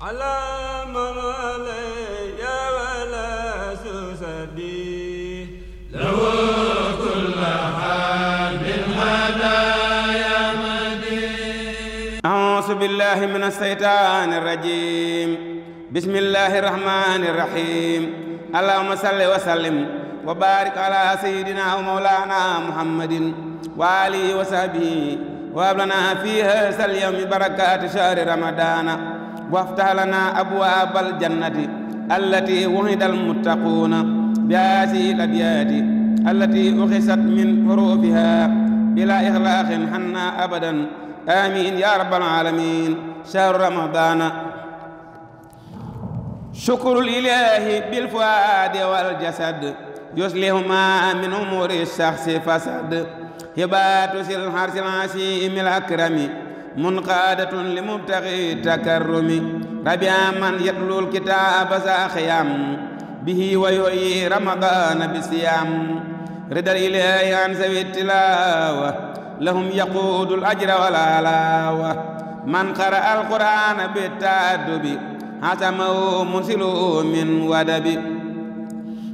على من علي ولا سسدي له كل حال بالهدايا مدين أعوذ بالله من الشيطان الرجيم. بسم الله الرحمن الرحيم اللهم صل وسلم وبارك على سيدنا ومولانا محمد وآله وصحبه وهب لنا في هذا اليوم بركات شهر رمضان. وافتح لنا أبواب الجنة التي وعد المتقون بهذه الأبيات التي أخست من حروفها بلا إغلاق حنا أبدا. آمين يا رب العالمين. شهر رمضان. شكر الإله بالفؤاد والجسد. يصلح ما من أمور الشخص فسد هبات الحرس العسيم الأكرم. منقادة لمبتغي التكرم ربيع من يتلو الكتاب ذا خيام به ويحيي رمضان بصيام رضا الإله عن ذوي التلاوة لهم يقود الأجر والعلاوة من قرأ القرآن بالتأدب حسمه منسله من ودب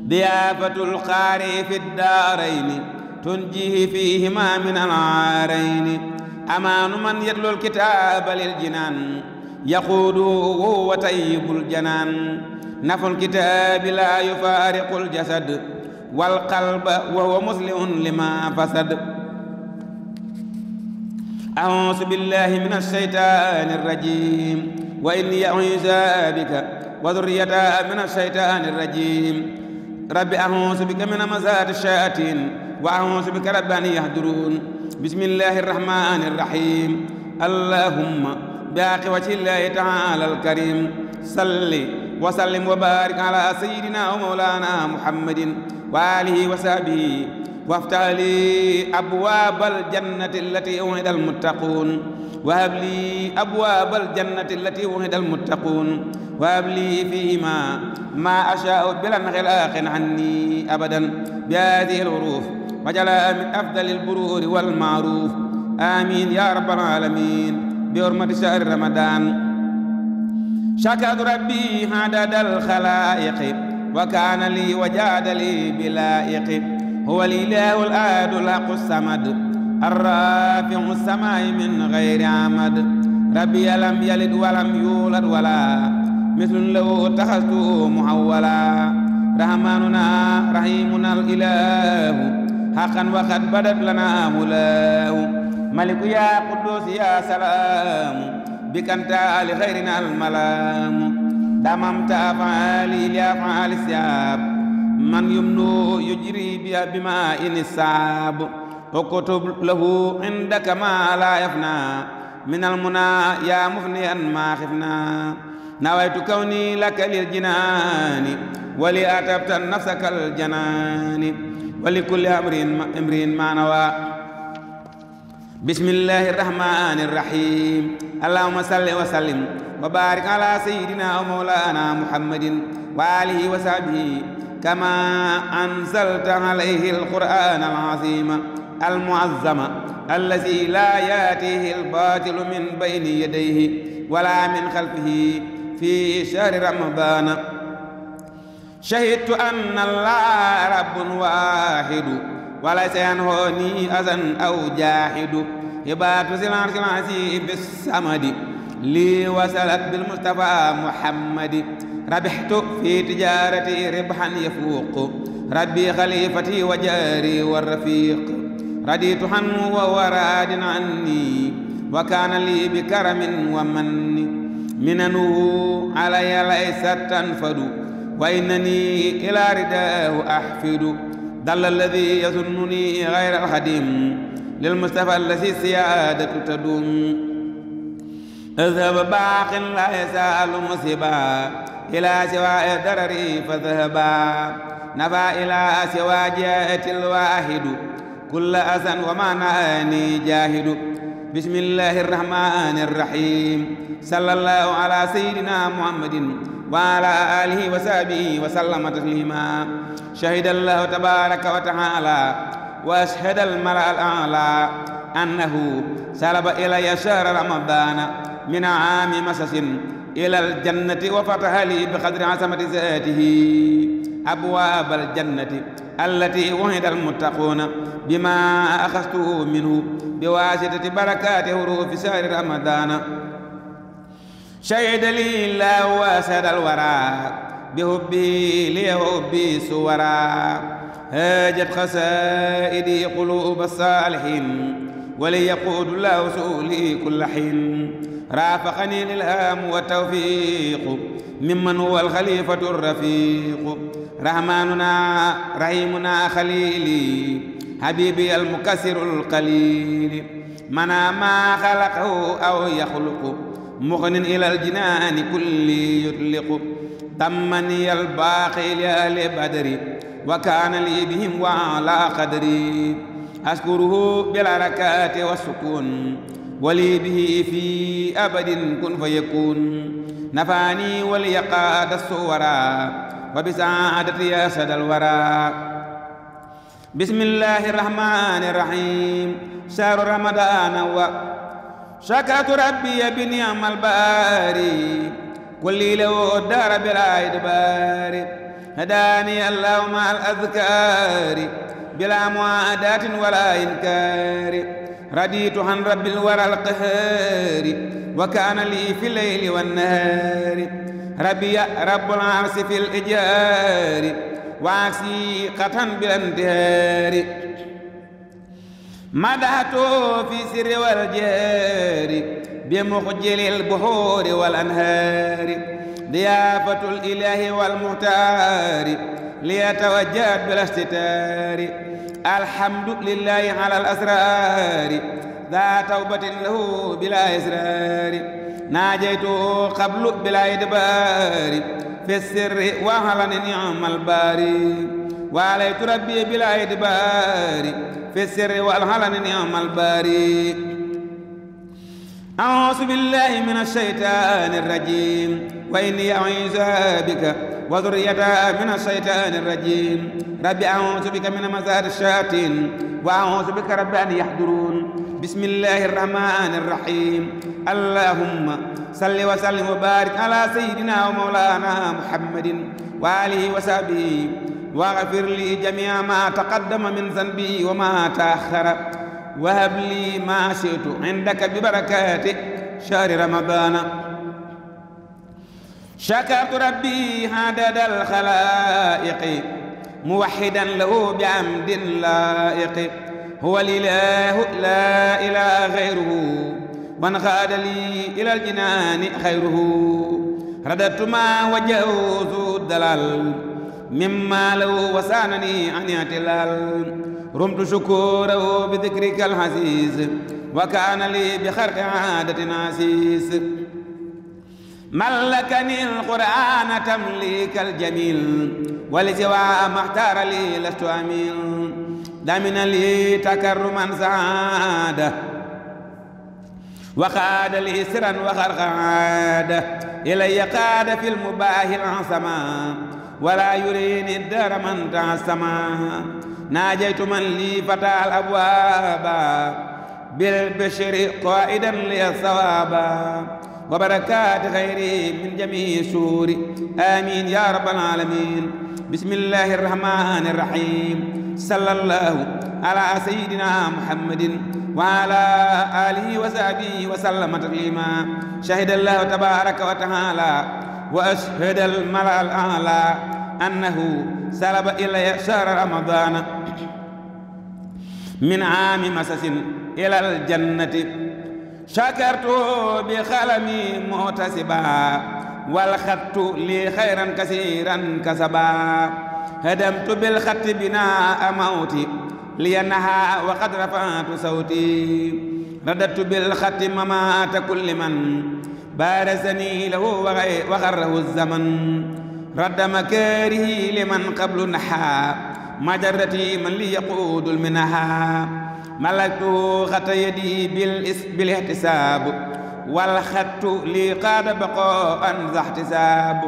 ضيافة القارئ في الدارين تنجيه فيهما من العارين أمان من يتلو الكتاب للجنان يقود وهو طيب الجنان. نفع الكتاب لا يفارق الجسد والقلب وهو مسلم لما فسد. أعوذ بالله من الشيطان الرجيم. وإني أعوذ بك وذريتها من الشيطان الرجيم. رب أعوذ بك من مزات الشياطين وأعوذ بك رب أن يهدرون بسم الله الرحمن الرحيم. اللهم باقي وجه الله تعالى الكريم. صل وسلم وبارك على سيدنا ومولانا محمد وآله وصحبه. وافتح لي أبواب الجنة التي أوعد المتقون. وهب لي أبواب الجنة التي وعد المتقون. وهب لي فيهما ما أشاء بلا انغلاق عني أبدا. بهذه الحروف وجعلها من أفضل البرور والمعروف. آمين يا رب العالمين. بحرمة شهر رمضان. شكرت ربي عدد الخلائق وكان لي وجاد لي بلائق. هو الإله الآد الحق الصمد الرافع السماء من غير عمد. ربي لم يلد ولم يولد ولا مثل له اتخذته محولا. رحماننا رحيمنا الإله. حقا وقد بدت لنا مولاه ملك يا قدوس يا سلام بك أنت لخيرنا الملام. دممت أفعالي لأفعال السياب من يمنو يجري بها بماء الساب وكتب له عندك ما لا يفنى من المنى يا مفنيا ما خفنا. نويت كوني لك للجنان ولأتبت نفسك الجنان ولكل أمر ما نوى. بسم الله الرحمن الرحيم. اللهم صل وسلم وبارك على سيدنا ومولانا محمد وآله وصحبه كما أنزلت عليه القرآن العظيم المعظم الذي لا يأتيه الباطل من بين يديه ولا من خلفه في شهر رمضان. شهدت أن الله رب واحد وليس ينهوني أذى أو جاحد. هبات سلام العزيز بالسمد لي وصلت بالمصطفى محمد. ربحت في تجارتي ربحا يفوق ربي خليفتي وجاري والرفيق. رديت عنه وهو راد عني وكان لي بكرم ومن. مننه علي ليست تنفد وإنني إلى رداه أحفد. ضل الذي يظنني غير الخديم للمصطفى الذي السيادة تدوم. اذهب باق لا يزال مصيبا إلى سواء درري فذهبا. نفى إلى سوى جاءت الواحد. كل أذى وما نهاني جاهد. بسم الله الرحمن الرحيم. صلى الله على سيدنا محمد. وعلى آله وصحبه وسلم تسليما. شهد الله تبارك وتعالى وأشهد الملأ الأعلى أنه سلب إلي شهر رمضان من عام مسس إلى الجنة وفتح لي بقدر عظمة ذاته أبواب الجنة التي وعد المتقون بما أخذته منه بواسطة بركات حروف شهر رمضان. شهد لي الله وأسد الورى بحبه ليحبي سورا. هاجت خسائدي قلوب الصالحين وليقود الله سؤلي كل حين. رافقني الإلهام والتوفيق ممن هو الخليفة الرفيق. رحماننا رحيمنا خليلي حبيبي المكسر القليل. منا ما خلقه أو يخلق مغن إلى الجنان كل يطلق ضمني الباقي لأهل بدر وكان لي بهم وعلى قدري أشكره بالحركات والسكون ولي به في أبد كن فيكون. نفاني وليقاد الصورا وبسعادة يا سد الورى. بسم الله الرحمن الرحيم. شهر رمضان و شكرت ربي بنعم الباري كل له الدار بلا إدبار. هداني الله مع الأذكار. بلا معاداة ولا إنكار. رديت عن رب الورى القهار. وكان لي في الليل والنهار. ربي رب العرش في الإجار. قطعا بالانتهار. مدحت في سر والجهر بمخجل البحور والأنهار. ضيافة الإله والمختار ليتوجه بلا استتار. الحمد لله على الأسرار ذا توبة له بلا إسرار. ناجيته قبل بلا إدبار في السر وعلى نعم الباري وعليت ربي بلا إدبار في السر والعلن نعم الباري. أعوذ بالله من الشيطان الرجيم. وإني أعوذ بك وذريتها من الشيطان الرجيم. ربي أعوذ بك من مزار الشياطين. وأعوذ بك رب أن يحضرون. بسم الله الرحمن الرحيم. اللهم صل وسلم وبارك على سيدنا ومولانا محمد وآله وصحبه واغفر لي جميع ما تقدم من ذنبي وما تأخر. وهب لي ما شئت عندك ببركات شهر رمضان. شكرت ربي عدد الخلائق موحدا له بعمد لائق. هو الإله لا إله غيره من خاد لي إلى الجنان خيره. رددت ما وجهه ذو الدلال. مما لو وسانني عن اعتلال. رمت شكوره بذكرك الحسيس وكان لي بخرق عادة عسيس. ملكني القرآن تمليك الجميل ولسوى ما اختار لي لست أميل. دمن لي تكرما سعادة وقاد لي سرا وخرق عادة. إلي قاد في المباح العصما ولا يريني الدار من تعسما ناجيت من لي فتى الأبواب بالبشر قائدا لي الصوابا وبركات خيري من جميع سور آمين يا رب العالمين. بسم الله الرحمن الرحيم. صلى الله على سيدنا محمد وعلى آله وصحبه وسلم تسليما. شهد الله تبارك وتعالى وأشهد الملأ الأعلى أنه سلب إلي شهر رمضان من عام مسس إلى الجنة. شكرت بخلمي مغتسبا والخط لي خيرا كثيرا كسبا. هدمت بالخط بناء موتي لينها وقد رفعت صوتي. رددت بالخط ممات كل من بارزني له وغره الزمن. رد مكاره لمن قبل نحا مجرتي من لي يقود المنها ملكت خط يدي بالاحتساب. والخط لي قاد بقاء ذا احتساب.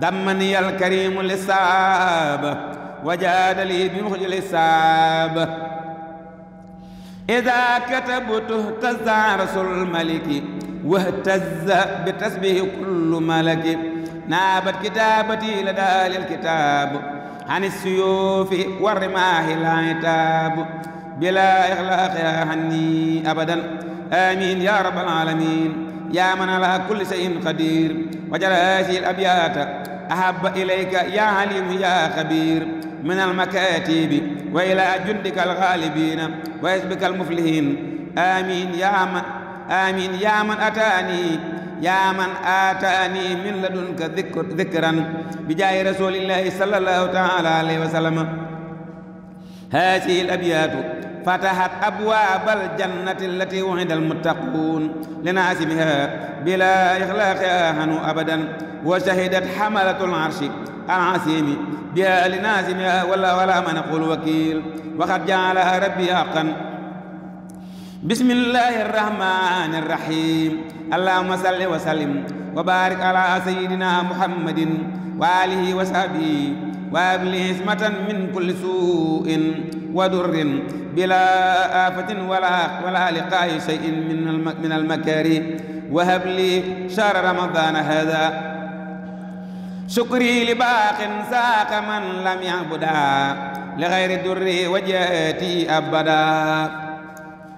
دمني الكريم للصاب وجاد لي بمخجل الصاب إذا كتبت اهتز عرس الملك. واهتز بتسبيح كل ملك. نابت كتابتي لدى الكتاب. عن السيوف والرماح العتاب بلا إخلاق يا هني أبدا. آمين يا رب العالمين. يا من على كل شيء قدير. وجل هذه الأبيات. أحب إليك يا عليم يا خبير. من المكاتب وإلى جندك الغالبين. وحزبك المفلحين. آمين يا من آمين. يا من أتاني يا من آتاني من لدنك ذكر ذكرا بجاه رسول الله صلى الله تعالى عليه وسلم. هذه الأبيات فتحت أبواب الجنة التي وعد المتقون لناسمها بلا إخلاق أهن أبدا وشهدت حملة العرش العسيم بها لناسمها ولا ولا من نقول وكيل. وقد جعلها ربي حقا بسم الله الرحمن الرحيم اللهم صل وسلم وبارك على سيدنا محمد وآله وصحبه وابلي اسمة من كل سوء ودر بلا آفة ولا ولا لقاء شيء من من المكاره وهب لي شهر رمضان هذا شكري لباق ساق من لم يعبدا لغير الدر وجهتي أبدا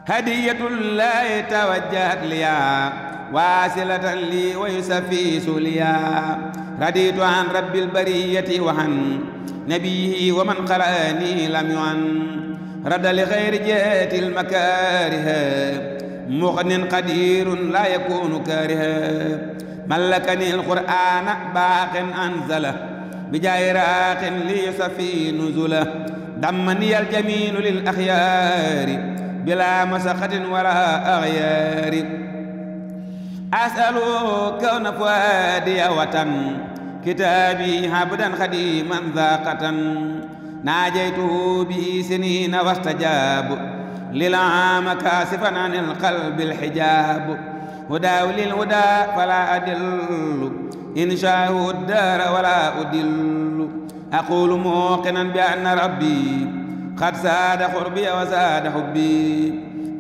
هدية الله توجهت ليا واصلة لي ويسفيس ليا رديت عن رب البرية وعن نبيه ومن قرأني لم يعن. رد لغير جهة المكاره مغن قدير لا يكون كارها ملكني القرآن باق أنزله بجاه راق ليصفي نزله. دمني الجميل للأخيار بلا مسخة ولا أغيار. أسأل كون فؤادي وطن كتابي عبدا خديما ذاقة. ناجيته به سنين واستجاب للعام كاسفا عن القلب الحجاب. هدى للهدى فلا أدل إن شاءه الدار ولا أدل. أقول موقنا بأن ربي قد زاد قربي وزاد حبي.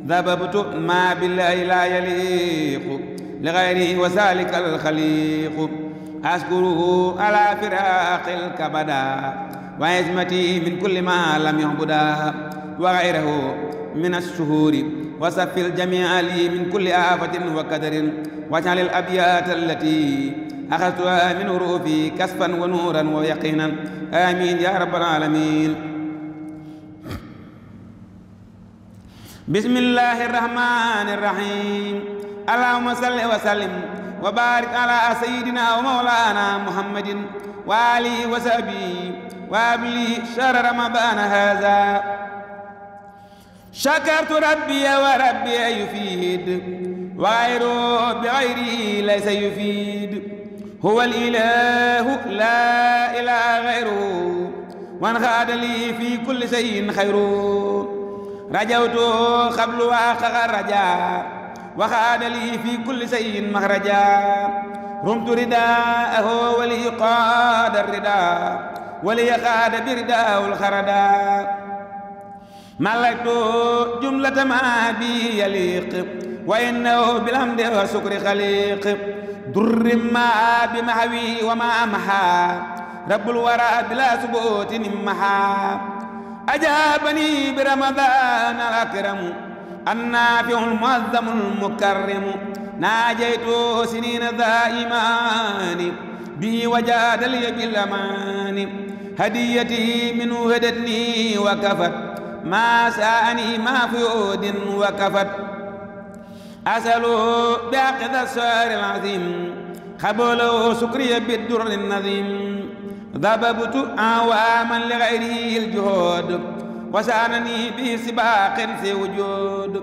ذببت ما بالله لا يليق لغيره وذلك الخليق. أشكره على فراق الكبدا وعزمتي من كل ما لم يعبدا وغيره من الشهور. وصف الجميع لي من كل آفة وكدر واجعل الأبيات التي أخذتها من حروفي كسفا ونورا ويقينا. آمين يا رب العالمين. بسم الله الرحمن الرحيم. اللهم صل وسلم وبارك على سيدنا ومولانا محمد وآله وصحبه وأبلي شهر رمضان هذا. شكرت ربي وربي يفيد وغيره بغيره ليس يفيد. هو الإله لا إله غيره وانخاد لي في كل شيء خيره. رجوت قبل واخغ الرجاء وخاد لي في كل شيء مخرجا. رمت رداءه ولي قاد الرداء ولي قاد برداء الخردا ملكت جملة ما بي يليق وإنه بالحمد والشكر خليق. در ما بمحوي وما محا رب الورى بلا ثبوت محا أجابني برمضان الأكرم النافع المعظم المكرم. ناجيت سنين ذا إيمان به وجاد لي بالأمان هديتي منه هدتني وكفت. ما ساءني ما فيود وكفت. أسأل بعقد السؤال العظيم. قبله سكري بالدر النظيم. ضببت أعواما لغيره الجهود وسانني بسباق في وجود.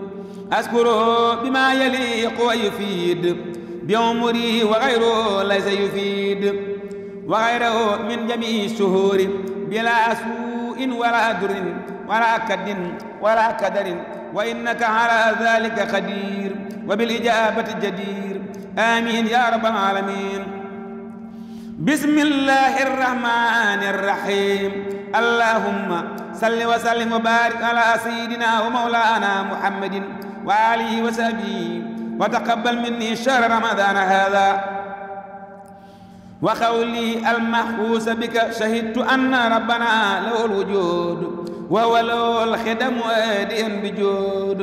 أذكره بما يليق ويفيد بعمري وغيره ليس يفيد. وغيره من جميع الشهور بلا سوء ولا در ولا كد ولا كدر وإنك على ذلك قدير وبالإجابة جدير. آمين يا رب العالمين. بسم الله الرحمن الرحيم. اللهم صل وسلم وبارك على سيدنا ومولانا محمد وآله وصحبه. وتقبل مني شهر رمضان هذا. وقولي المحفوس بك شهدت أن ربنا له الوجود وهو له الخدم آديا بجود.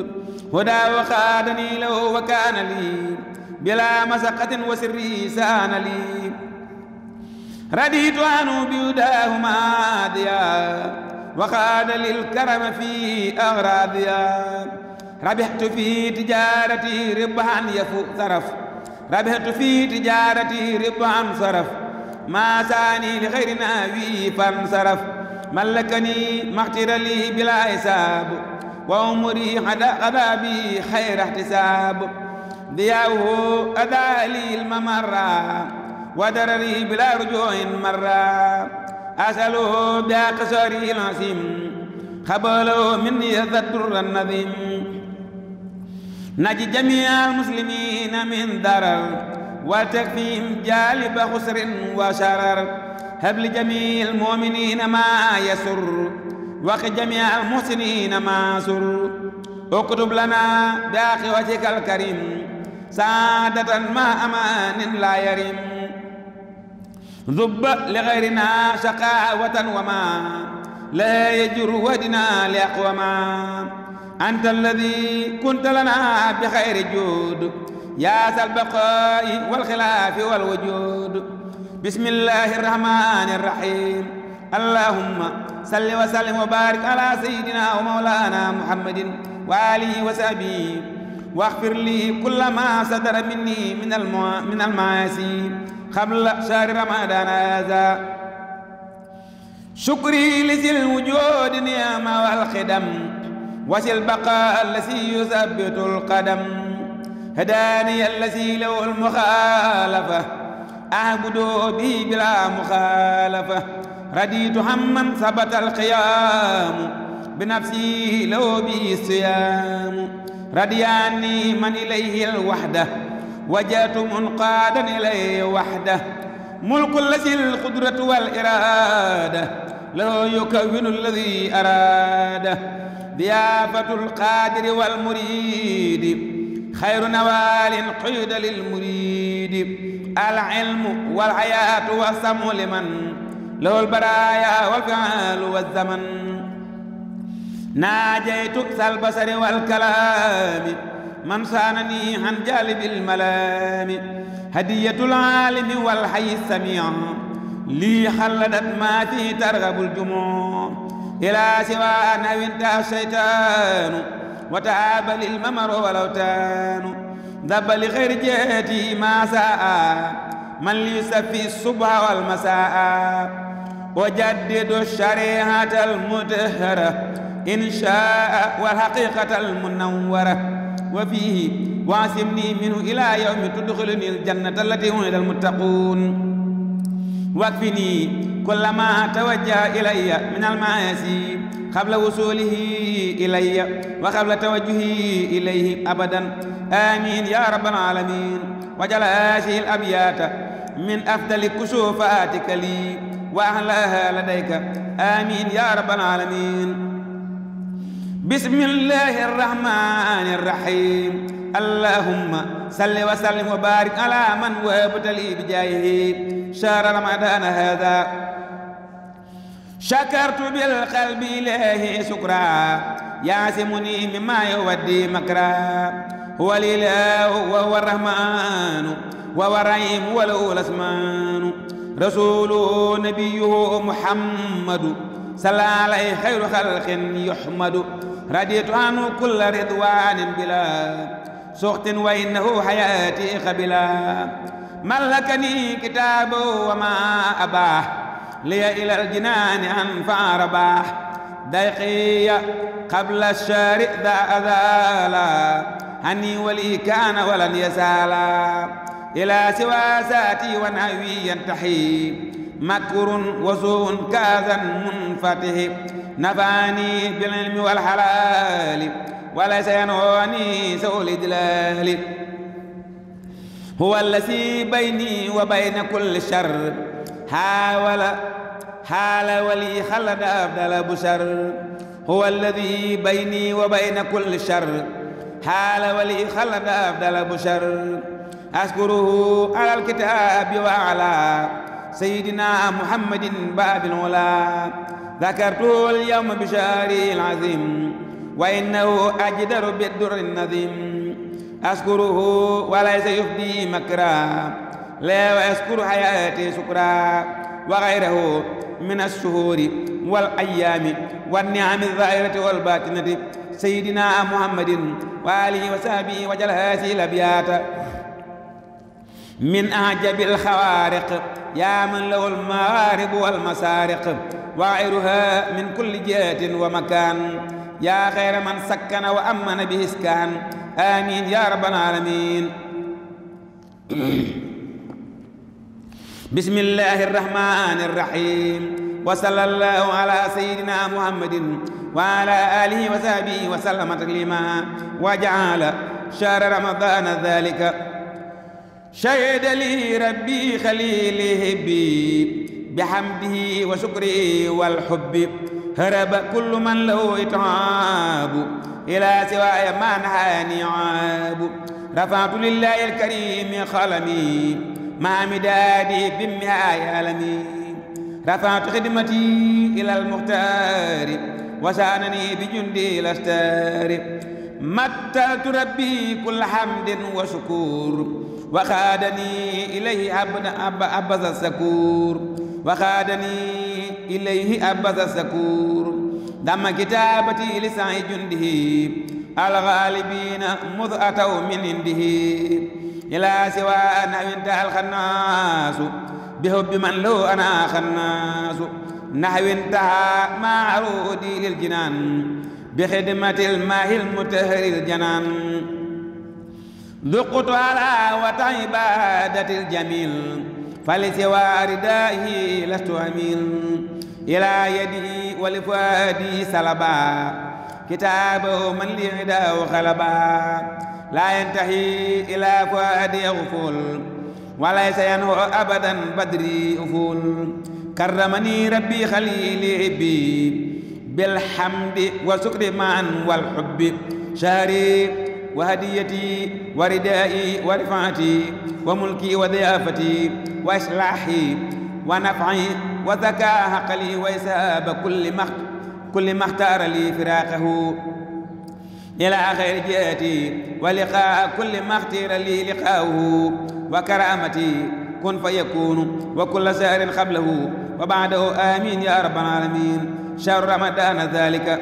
هدى وخادني له وكان لي بلا مسقة وسري سان لي. رديت عنه بهداه ماضيا وخاد للكرم في أغراضيا. ربحت في تجارتي ربحا يفوق ثرف ربحت في تجارتي ربحا صرف. ما ساني لغير ناوي فانصرف ملكني مغتر لي بلا حساب وعمري غدا بي خير احتساب. ضياؤه أدى لي الممرة ودرري بلا رجوع مرة. أسأله بأقصاري العظيم. خبله مني الدر النظيم. نجي جميع المسلمين من ضرر. وتكفيهم جالب خسر وشرر. هب لجميع المؤمنين ما يسر. وق جميع المحسنين ما سر. اكتب لنا بأخي وجهك الكريم. سعادة ما أمان لا يرم ذب لغيرنا شقاوة وما لا يجر ودنا لأقوما أنت الذي كنت لنا بخير جود يا البقاء والخلاف والوجود. بسم الله الرحمن الرحيم. اللهم صل وسلم وبارك على سيدنا ومولانا محمد وآله وصحبه واغفر لي كل ما صدر مني من من المعاصي. قبل شهر رمضان هذا. شكري لذي الوجود نعمة والخدم. وذي البقاء الذي يثبت القدم. هداني الذي له المخالفة. أعبد به بلا مخالفة. رديت هما ثبت القيام. بنفسي له به الصيام ردياني من إليه الوحدة. وجات منقادا إليه وحده. ملك الذي القدرة والإرادة له يكون الذي أراد. ضيافة القادر والمريد خير نوال قيد للمريد. العلم والحياة والسمع لمن؟ له البرايا والفعال والزمن. ناجيت ذا البصر والكلام من صانني عن جالب الملام هدية العالم والحي السميع. لي خلدت ما فيه ترغب الجموع. إلى سوى أنه انتهى الشيطان وتعاب للممر ولوتان ذب لغير جهتي ما ساء من ليسفي الصبح والمساء. وجدد الشريعة المطهرة إن شاء والحقيقة المنورة. وفيه واسمني منه إلى يوم تدخلني الجنة التي وعد المتقون. واكفني كل ما توجه إلي من المعاصي قبل وصوله إلي وقبل توجهي إليه أبدا. آمين يا رب العالمين. وجل هذه الأبيات من أفضل كشوفاتك لي وأهلها لديك. آمين يا رب العالمين. بسم الله الرحمن الرحيم. اللهم صل وسلم وبارك على من وهبت لي بجاهه. شهر رمضان هذا. شكرت بالقلب إليه شكرا. يعصمني مما يودي مكرا. هو الإله وهو الرحمن وهو الرحيم وله الأسمان رسوله نبيه محمد صلى عليه خير خلق يحمد. رديت عنه كل رضوان بلا سخط وإنه حياتي قبلا ملكني كتابه وما أباه. لي إلى الجنان أنفع رباح ضيقي قبل الشارع ذا أذالا. هني ولي كان ولن يزالا. إلى سوى ذاتي ونهوي ينتحي. مكر وسوء كاذا منفتح. نفعني بالعلم والحلال وليس ينهوني سوء الإدلال هو الذي بيني وبين كل شر حاول حال ولي خلد أفضل بشر. هو الذي بيني وبين كل شر حال ولي خلد أفضل بشر. أشكره على الكتاب وعلى سيدنا محمد باب العلا ذكرته اليوم بشاري العظيم وإنه أجدر بالدر النظيم. أشكره وليس يفدي مكرا لا وأشكر حياتي شكرا وغيره من الشهور والأيام والنعم الظاهرة والباطنة. سيدنا محمد وآله وصحبه وجل هذه الأبيات. من أعجب الخوارق. يا من له المغارب والمسارق. وغيرها من كل جهة ومكان. يا خير من سكن وأمن بإسكان. آمين يا رب العالمين. بسم الله الرحمن الرحيم. وصلى الله على سيدنا محمد وعلى آله وصحبه وسلم تسليما. وجعل شهر رمضان ذلك شهد لي ربي خليله بي بحمده وشكره والحب. هرب كل من له إتعاب إلى سواي ما نهاني عاب. رفعت لله الكريم خلمي مع مدادي بمئة عالمي رفعت خدمتي إلى المختار وسانني بجندي الأستار. متلت ربي كل حمد وشكور وخادني إليه أبز السكور. وخادني إليه أبز السكور. دم كتابتي لسعي جنده. الغالبين مذ أتوا من عنده. إلى سوى نحو انتهى الخناس. بحب من له أنا خناس. نحو انتهى ما عرودي للجنان. بخدمة الماء المتهر الجنان ذقت على وتعبادة الجميل فلسوى ردائه لست أميل إلى يدي ولفؤادي سلبا كتابه من لي عداه خلبا لا ينتهي إلى فؤادي غفول وليس ينهو أبدا بدري أفول. كرمني ربي خليلي بي بالحمد والشكر معا والحب. شهري وهديتي وردائي ورفعتي وملكي وضيافتي وإصلاحي ونفعي وذكاء عقلي وإساب كل مخت كل ما اختار لي فراقه. إلى خير جهتي ولقاء كل ما اختير لي لقاؤه. وكرامتي كن فيكون وكل سائر قبله. وبعده آمين يا رب العالمين. شهر رمضان ذلك.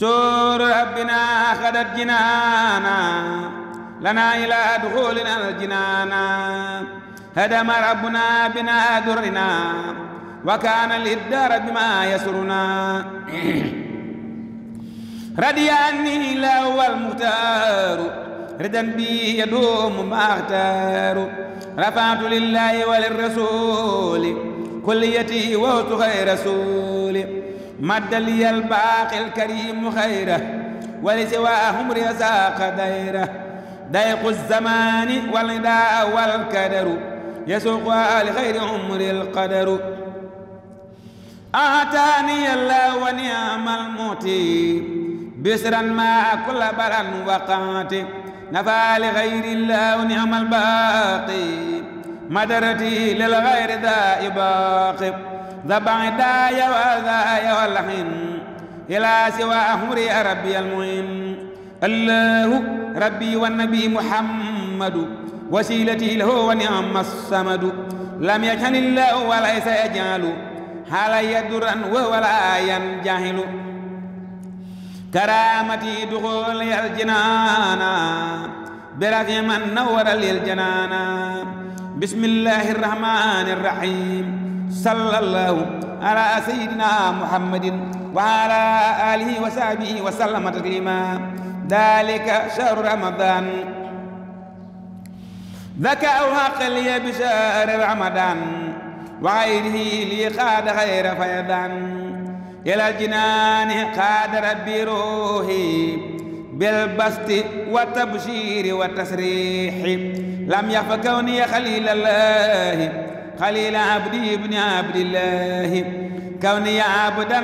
سور ربنا أخذت جنانا لنا إلى دخولنا الجنانا. هدم ربنا بنا درنا وكان للدار بما يسرنا. رضي عني له المختار ردا بي يدوم ما اختار. رفعت لله وللرسول كليتي وهت خير رسول. مد لي الباقي الكريم خيره ولسواهم رزاق ديره. ضيق الزمان والنداء والكدر يسوق لخير عمر القدر. آتاني الله ونعم الموتي بسرا ما كل بلا وقعت. نفى لغير الله ونعم الباقي مدرتي للغير ذا باقي ذبع دايا وذايا والحين إلى سوى أمري ربي المهم. الله ربي والنبي محمد وسيلتي له ونعم الصمد. لم يجهل الله وليس يجهل هل يدرا وهو لا ينجهل. كرامتي دخول الجنان برفع من نور للجنان. بسم الله الرحمن الرحيم. صلى الله على سيدنا محمد وعلى آله وصحبه وسلم تسليما ذلك شهر رمضان ذكاء عقلي بشهر رمضان وغيره لي قاد خير فيضان إلى الجنان قاد ربي روحي بالبسط والتبشير والتسريح لم يخف كوني خليل الله خليل عبدي ابن عبد الله. كوني عبدا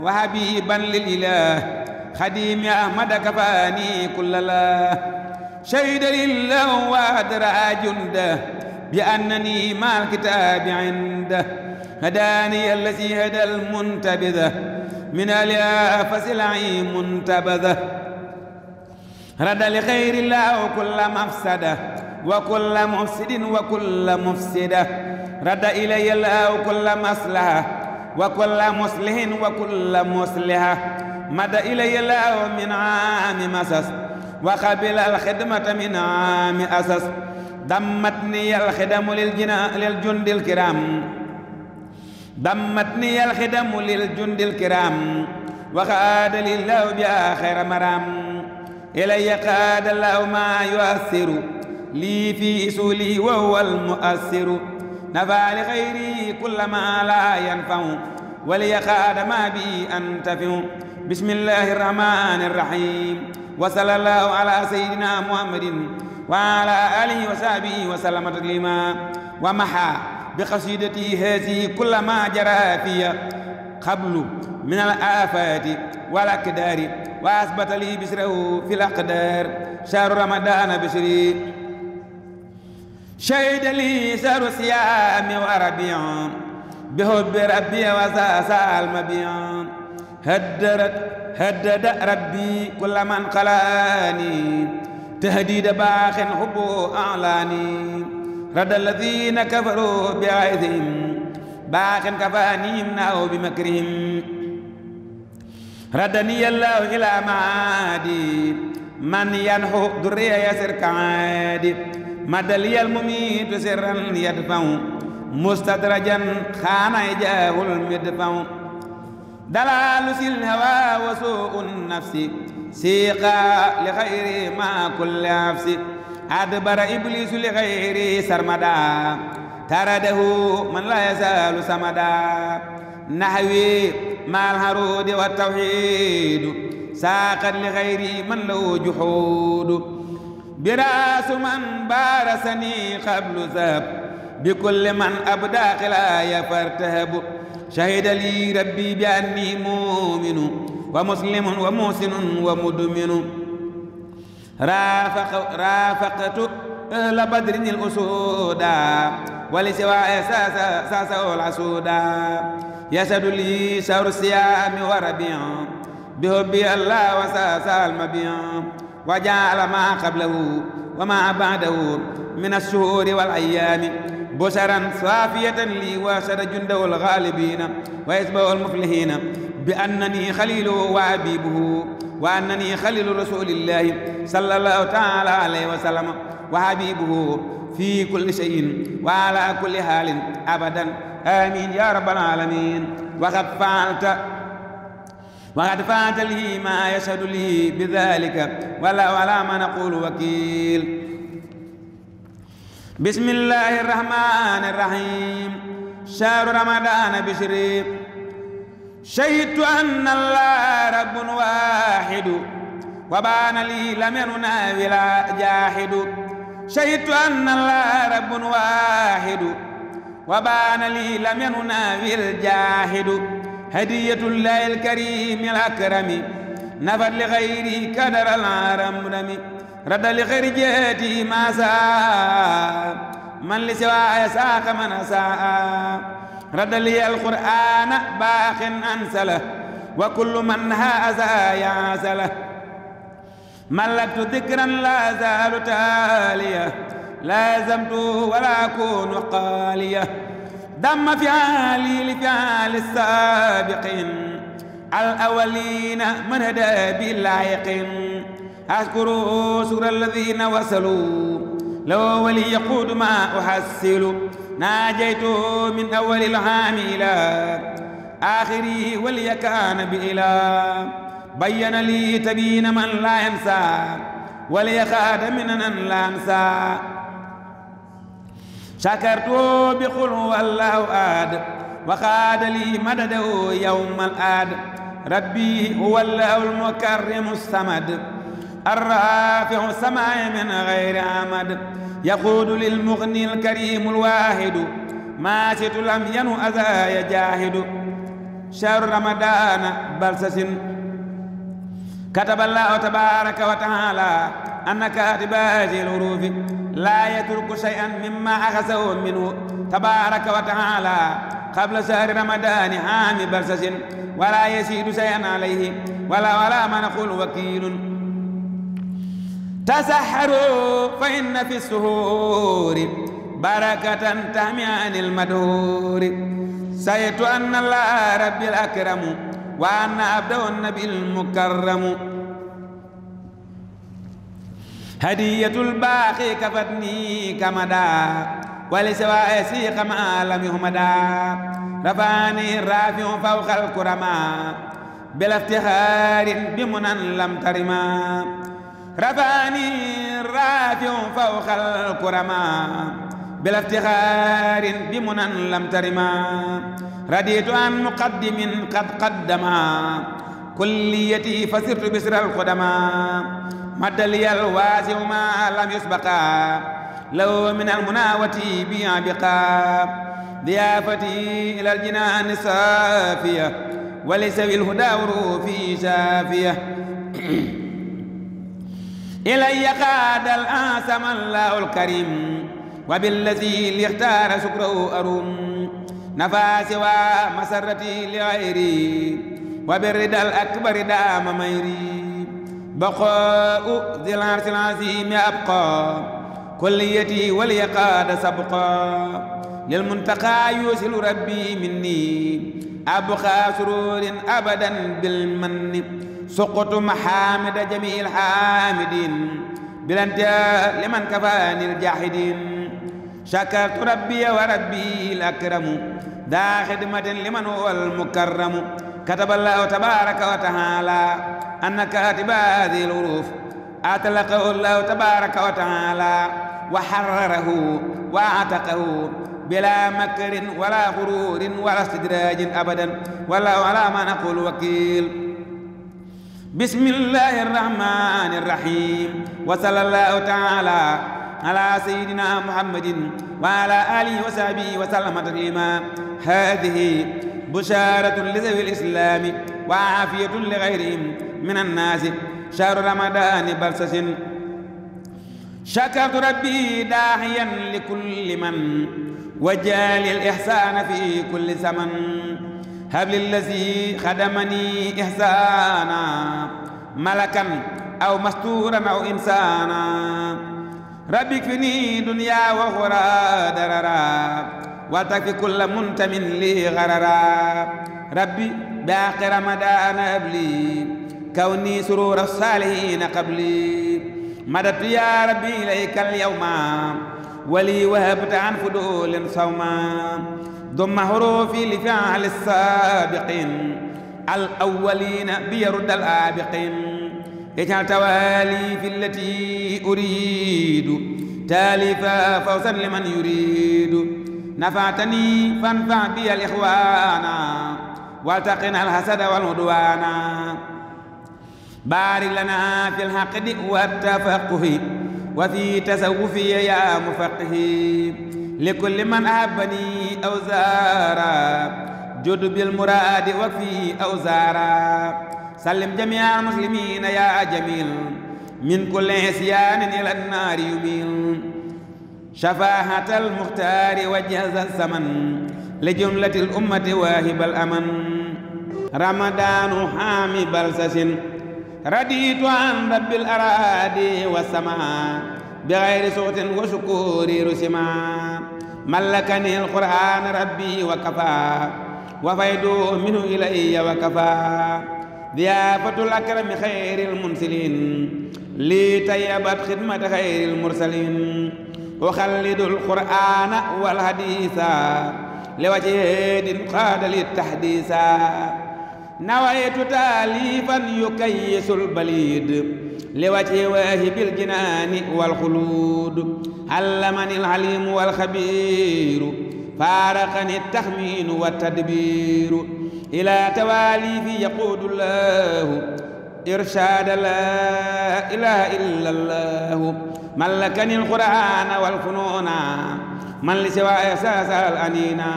وحبيبا للإله خديم أحمد كفاني كل لا شهد لله وأدرى جنده بأنني مع الكتاب عنده. هداني الذي هدى المنتبذة من اليافس العين منتبذة رد لخير الله كل مفسدة. وكل مفسد وكل مفسدة. رد إلي الله كل مصلحة. وكل مصلح وكل مصلحة. مد إلي الله من عام مسس. وقبل الخدمة من عام أسس. دمتني الخدم للجند الكرام. دمتني الخدم للجند الكرام. وقاد لله بها خير مرام. إلي قاد الله ما يؤثر. لي في سولي وهو المؤثر. نفع لغيري كل ما لا ينفع ولي قاد ما بي أنتفع. بسم الله الرحمن الرحيم. وصلى الله على سيدنا محمد وعلى آله وصحبه وسلم تسليما. ومحى بقصيدتي هذه كل ما جرى في قبل من الآفات والأقدار وأثبت لي بشره في الأقدار. شهر رمضان بشري. شهد لي شهر صيام وربيع بحب ربي وساسا المبيع. هدرت هدد ربي كل من قلاني تهديد باخ حب أعلاني. رد الذين كفروا بعيدهم باخ كفانيهم ناو بمكرهم. ردني الله إلى معادي. من ينحو دري يسر كعادي. مد لي المميت سرا يدفع مستدرجا خان يجاه المدفع دلال الهوى وسوء النفس سيقا لغير ما كل نفس أدبر إبليس لغير سرمدا ترده من لا يزال سمدا نحوي مع الهرود والتوحيد ساقت لغير من له جحود برأس من بارسني قبل ذهب بكل من أبدى خلايا فارتهب. شهد لي ربي بأني مؤمن ومسلم ومحسن ومدمن. رافق رافقت أهل بدر الأسودا ولسوى ساسا العسودا يسد لي شهر الصيام وربيع بحبي الله وساسا المبيع. وجعل ما قبله وما بعده من الشهور والأيام بشرا صافية لي واشر جنده الغالبين ويسبه المفلحين بأنني خليله وحبيبه وأنني خليل رسول الله صلى الله تعالى عليه وسلم وحبيبه في كل شيء وعلى كل حال أبدا. آمين يا رب العالمين. وقد فعلت وقد فعلت لي ما يشهد لي بذلك. ولا ولا ما نقول وكيل. بسم الله الرحمن الرحيم. شهر رمضان بشري شهدت أن الله رب واحد. وبان لي لم يناول جاحد. شهدت أن الله رب واحد. وبان لي لم يناول جاحد. هدية الله الكريم الأكرم. نفر لغيري كدر العرم رد لغير جهتي ما ساء من لسواي ساق من ساء رد لي القرآن باق أنسله وكل من هذا يعسله ملكت ذكرا لا زال تاليا لازمت ولا أكون قاليا دم فعالي لفعال السابقين. الأولين من هدى باللايقين أشكر شكر الذين وصلوا. لو ولي يقود ما أحسل ناجيت من أول العام إلى آخره ولي كان بإله بين لي تبين من لا ينسى. ولي خاد من لا أنسى شكرت بقل هو الله آد وخاد لي مدده يوم الآد. ربي هو الله المكرم الصمد الرافع السماء من غير عمد. يقود للمغني الكريم الواحد لم ينو أذى يجاهد شهر رمضان بلسس كتب الله تبارك وتعالى أن كاتب هذه لا يترك شيئا مما أخذه منه تبارك وتعالى قبل شهر رمضان عام برسس ولا يزيد شيئا عليه ولا ولا ما نقول وكيل. تسحروا فإن في السهور بركة تهمي عن المدهور. سيت أن الله رب الأكرم وأن عبده النبي المكرم. هدية الباقي كفتني كمدا ولسواء سيق ما لم يهمدا. رفعني الرافع فوق الكرماء بلا افتخار بمنى لم ترما. رفعني الرافع فوق الكرماء بلا افتخار بمنى لم ترما. رديت عن مقدم قد قدما كليتي فسرت بسر القدما. مد لي الواسع ما لم يسبقا لو من المناوة بي بقا ضيافتي إلى الجنان الصافية ولسوي الهدى وروفي شافية. إلي قاد الآسم الله الكريم وبالذي اختار شكره أروم. نفى سوى مسرتي لغيري وبالرضا الأكبر دام ميري. بقاء ذي العرش العظيم أبقى كليتي وليقاد سبقا للمنتقى يوصل ربي مني أبقى سرور أبدا بالمن. سقط محامد جميع الحامدين بلا انتهاء لمن كفاني الجاحدين شكرت ربي وربي الأكرم ذا خدمة لمن هو المكرم. كتب الله تبارك وتعالى أن كاتب هذه الحروف. أطلقه الله تبارك وتعالى وحرره وأعتقه بلا مكر ولا غرور ولا استدراج أبدا. ولا على ما نقول وكيل. بسم الله الرحمن الرحيم. وصلى الله تعالى على سيدنا محمد وعلى آله وصحبه وسلم تسليما. هذه بشارة لذوي الإسلام وعافية لغيرهم. من الناس شهر رمضان بلسس شكرت ربي داعيا لكل من وجالي الإحسان في كل زمن هب للذي خدمني إحسانا ملكا أو مستورا أو إنسانا ربي اكفني دنيا وأخرى دررا وتكفي كل منتم لي غررا ربي باقي رمضان أبلي كوني سرور الصالحين قبلي. مددت يا ربي إليك اليوم. ولي وهبت عن فضول صوما ضم حروفي لفعل السابقين. الأولين بيرد الآبقين. اجعل توالي في التي أريد. تالفا فوزا لمن يريد. نفعتني فانفع بي الإخوان. والتقنا الحسد والعدوان. بارك لنا في الحقد والتفقه وفي تصوفي يا مفقه. لكل من أحبني أو زارا جد بالمراد وفي أو زارا سلم جميع المسلمين يا جميل من كل عصيان إلى النار يميل. شفاهة المختار وجهز الزمن لجملة الأمة واهب الأمن. رمضان حامي بلسس رديت عن رب الأراضي والسماء بغير صوت وشكور رسما. ملكني القرآن ربي وكفى وفيد منه إلي وكفى. ضيافة الأكرم خير المنسلين لي خدمة خير المرسلين. أخلد القرآن والحديث لوجه قاد للتحديثا نويت تاليفا يكيس البليد لوجه واهب الجنان والخلود. علمني العليم والخبير فارقني التخمين والتدبير. إلى تواليف يقود الله إرشاد لا إله إلا الله. ملكني القرآن والفنون من لسوى أساس الأنينا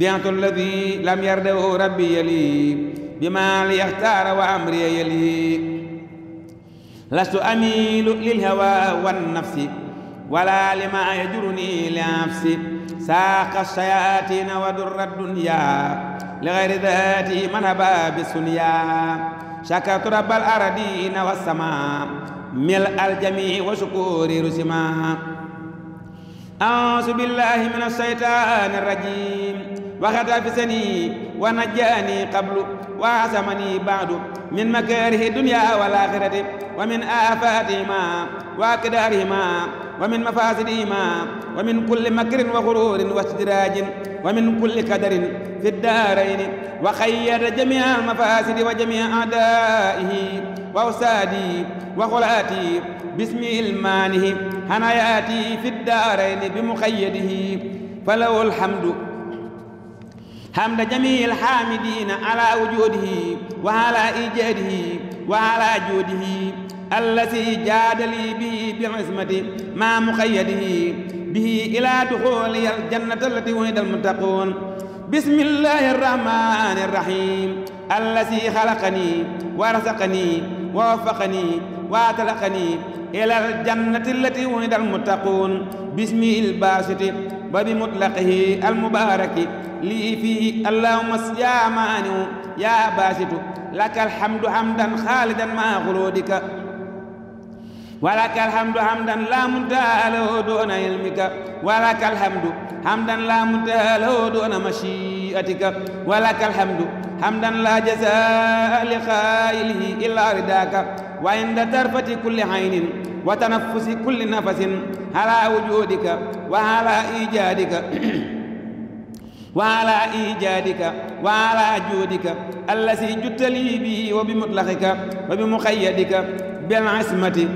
بيعت الذي لم يرده ربي يلي بما ليختار وأمري يلي. لست أميل للهوى والنفس ولا لما يجرني لنفسي ساق الشياطين ودر الدنيا لغير ذاتي من هبا بالسنيا شكرت رب الأرضين والسماء ملء الجميع وشكوري رسما. أعوذ بالله من الشيطان الرجيم. وخطفسني ونجاني قبل وعصمني بعد من مكاره الدنيا والآخرة ومن آفاتهما وأقدارهما ومن مفاسدهما ومن كل مكر وغرور وإستدراج ومن كل قدر في الدارين وخير جميع المفاسد وجميع أعدائه وأوسادي وغلاتي باسم إلمانه حناياتي في الدارين بمخيده فله الحمد حمد جميع الحامدين على وجوده وعلى إيجاده وعلى جوده الذي جاد لي به بعصمته مع مقيده به إلى دخول الجنة التي وعد المتقون. بسم الله الرحمن الرحيم. الذي خلقني ورزقني ووفقني وأطلقني إلى الجنة التي وعد المتقون. باسمه الباسط وبمطلقه المبارك لي فيه. اللهم يا مانع يا باسط لك الحمد حمدا خالدا مع خلودك ولك الحمد حمدا لا منتهى دون علمك. ولك الحمد حمدا لا منتهى دون مشيئتك. ولك الحمد. حمدا لا جزاء لخائله إلا رداك. وعند ترفة كل عين وتنفس كل نفس على وجودك وعلى إيجادك. وعلى إيجادك وعلى جودك. الذي جدت لي به وبمطلقك وبمقيدك بالعصمة.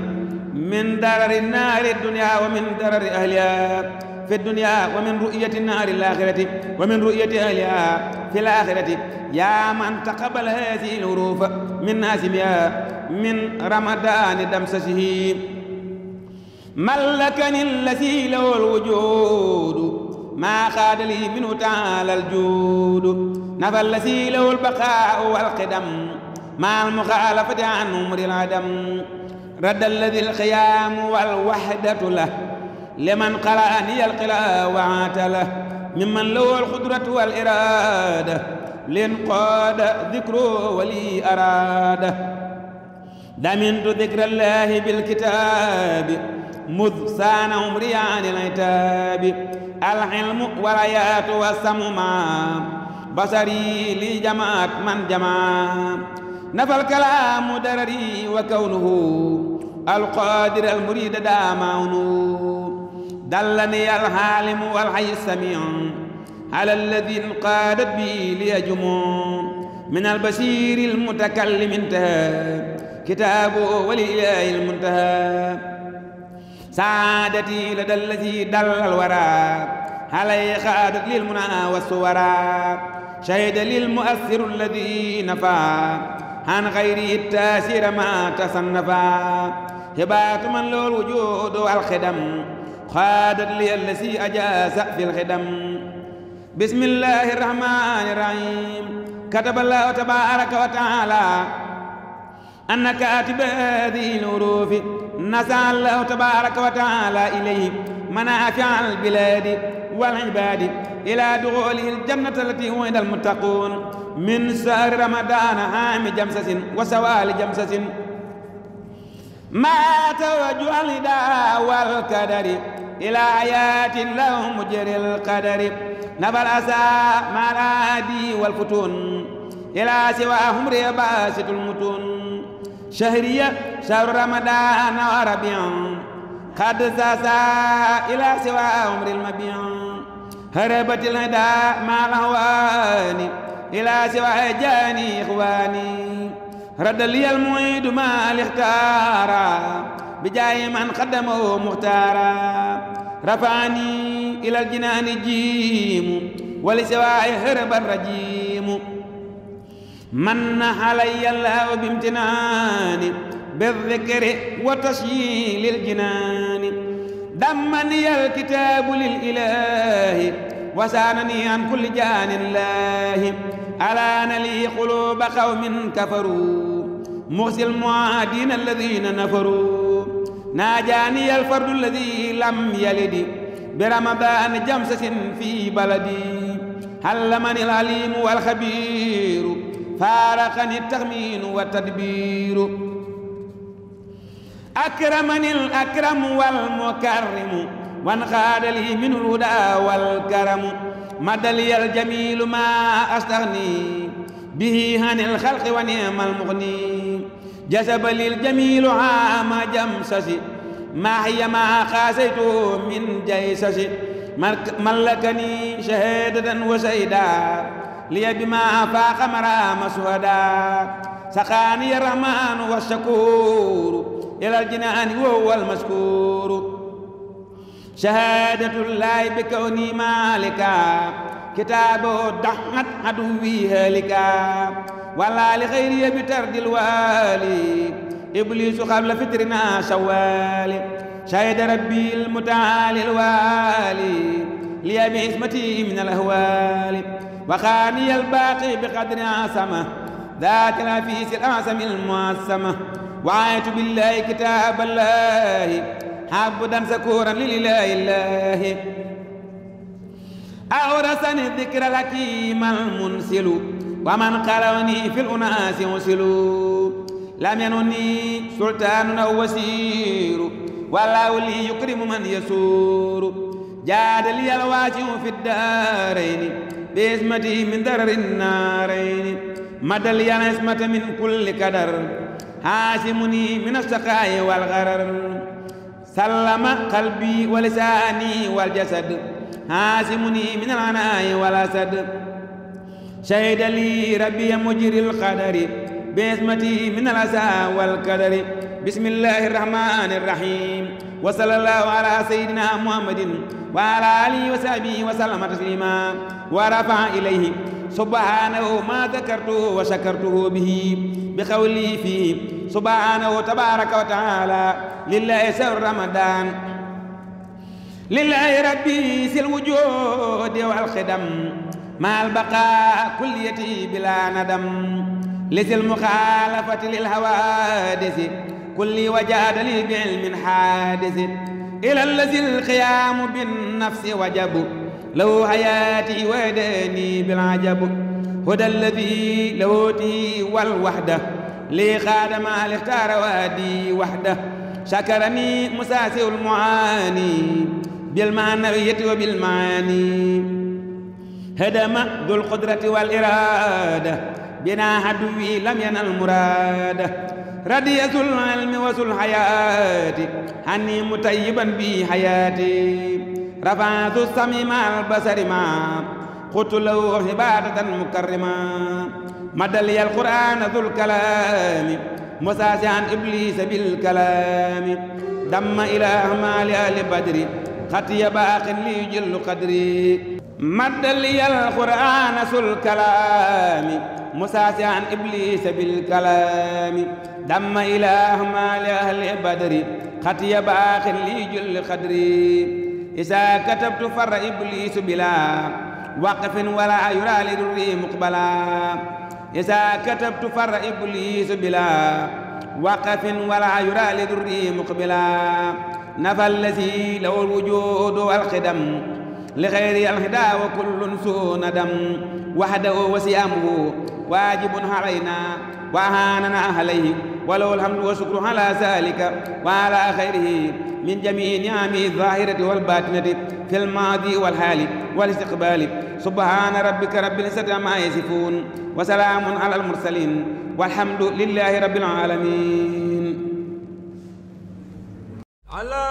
من درر النار الدنيا ومن درر أهلها. في الدنيا ومن رؤية النار الآخرة ومن رؤية أهلها في الآخرة. يا من تقبل هذه الحروف من ناسمها من رمضان دمسسه. ملكني الذي له الوجود ما خاد لي منه تعالى الجود. نفى الذي له البقاء والقدم مع المخالفة عن أمر العدم. رد الذي الخيام والوحدة له. لمن قرأني القراء وعات له. ممن له القدرة والإرادة لانقاد ذكره ولي أراد دمنت ذكر الله بالكتاب مذ سان عمري عن العتاب. العلم والآيات والسمع بصري لي جماعت من جمع. نفى الكلام درري وكونه القادر المريد دامعونه دلني الحالم والحي السميع على الذي انقادت به ليجمع من البشير المتكلم انتهى. كتابه ولله المنتهى. سعادتي لدى الذي دل الورى. علي خادت للمنى والصورى شهد للمؤثر الذي نفى. عن غيره التاسير ما تصنفا. هبات من له الوجود والخدم. خادت لي الذي أجاز في الخدم. بسم الله الرحمن الرحيم. كتب الله تبارك وتعالى أن كاتب هذه الحروف نسى الله تبارك وتعالى إليه منافع البلاد والعباد إلى دخوله الجنة التي وعد المتقون. من شهر رمضان عام جمسس وسوال جمسس ما توجه الهدى والكدر إلى آيات له مجري القدر. نفى الأسى الآدي والفتون. إلى سواهم ريباسة المتون. شهرية شهر رمضان وربيع قد ساسا إلى سوى عمر المبيع. هربت الهدى مع الهوان إلى سوى جاني إخواني. رد لي المعيد ما الاختار بجاي من قدمه مختارا. رفعني إلى الجنان جيم ولسواي هرب الرجيم. من علي الله بامتنان بالذكر وتشييل الجنان. دمني الكتاب للإله وسانني عن كل جان الله. ألان لي قلوب قوم كفروا. مخزي المعادين الذين نفروا. ناجاني الفرد الذي لم يلد. برمضان جمسة في بلدي. علمني العليم والخبير. فارقني التخمين والتدبير. أكرمني الأكرم والمكرم. وانقاد لي من الهدى والكرم. مد لي الجميل ما أستغني. به عن الخلق ونعم المغني. جسب لي الجميل عام جمسس. ما هي ما خاسيت من جيسس. ملكني شهادة وسيدا. لي بما فاق مرام سهدا سقاني الرحمن والشكور. إلى الجنان وهو المذكور شهادة الله بكوني مالكا. كتابه دحت عدوي هالكا. ولا لخيري بترد الوالي. إبليس قبل فترنا شوال. شهد ربي المتعالي الوالي لي بعصمتي من الأهوال. وخاني الباقي بقدر عصمه. ذاك العفيس الأعظم المعصمة. وعيت بالله كتاب الله. حبدا سكورا لله الله. أورثني الذكر الحكيم المنسل. ومن قروني في الأناس وسل لم ينني سلطان أو وسير والله لي يكرم من يسور جاد لي الواسع في الدارين باسمتي من درر النارين مدى لي الاسمة من كل كدر حاسمني من السقاء والغرر سلم قلبي ولساني والجسد حاسمني من العناء والأسد شهد لي ربي مجري القدر باسمتي من الأسى والكدر بسم الله الرحمن الرحيم. وصلى الله على سيدنا محمد وعلى آله وصحبه وسلم تسليما. ورفع إليه. سبحانه ما ذكرته وشكرته به. بقولي فيه سبحانه تبارك وتعالى لله سر رمضان. لله ربي سي الوجود والخدم. مع البقاء كليتي بلا ندم لذي المخالفة للحوادث. كل وجاد لي بعلم حادث. إلى الذي القيام بالنفس وجب. له حياتي وداني بالعجب. هدى الذي له تي والوحدة. لي خادم الاختار وادي وحده. شكرني مساسي المعاني. بالمعنوية وبالمعاني. هدم ذو القدرة والإرادة. بنا عدوي لم ينل مراد رضي ذو العلم وذو الحياة. عني متيبا بي حياتي. رفع ذو السميم البصر ما. قلت له عبادة مكرمة. مد لي القرآن ذو الكلام. مساسعا إبليس بالكلام. دم إلى أعمال أهل بدر. خطي باق لي جل قدري. مد لي القرآن ذو الكلام. مساسعا إبليس بالكلام. دم إلى أعمال أهل بدر. خطي باق لي جل قدري إذا كتبت فر إبليس بلا وقف ولا يرى لدري مقبلا. إذا كتبت فر إبليس بلا وقف ولا يرى لدري مقبلا. نفى الذي له الوجود والخدم. لغير الهدى وكل سوء ندم. وحده وسيامه واجب علينا وأهاننا عليه. وله الحمد والشكر على ذلك وعلى خيره من جميع نعمه الظاهرة والباطنة في الماضي والحال والاستقبال. سبحان ربك رب العزة عما يصفون وسلام على المرسلين والحمد لله رب العالمين. على